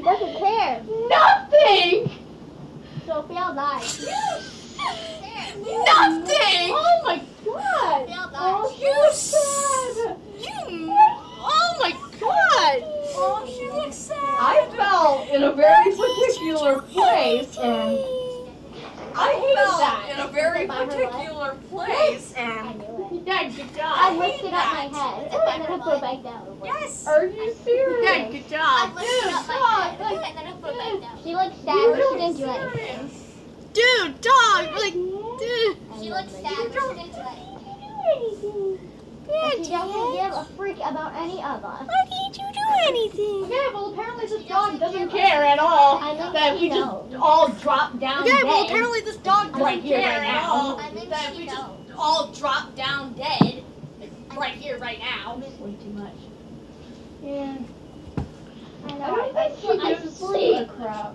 It doesn't care. Nothing! Sophia died. Nothing! Oh my god! Oh, you sad! You. Oh my god! Oh, she looks sad. I fell in a very particular place and. I fell that. in a very particular place and. Dad, good job. I lifted up my head and I put it back down. Yes! Are you serious? Looked sad, but she didn't do anything. Dude, dog, like, dude. She looked sad, but she didn't do anything. Yeah, She doesn't give a freak about any of us. Why didn't you do anything? Yeah, well apparently this dog doesn't care at all I think that she we just knows. all drop down Okay, well apparently this dog doesn't here, care right at all. I think That she we just all drop down dead. Right here, right now. way too much. Yeah. I I know. don't I, think she I gives sleep. a crap.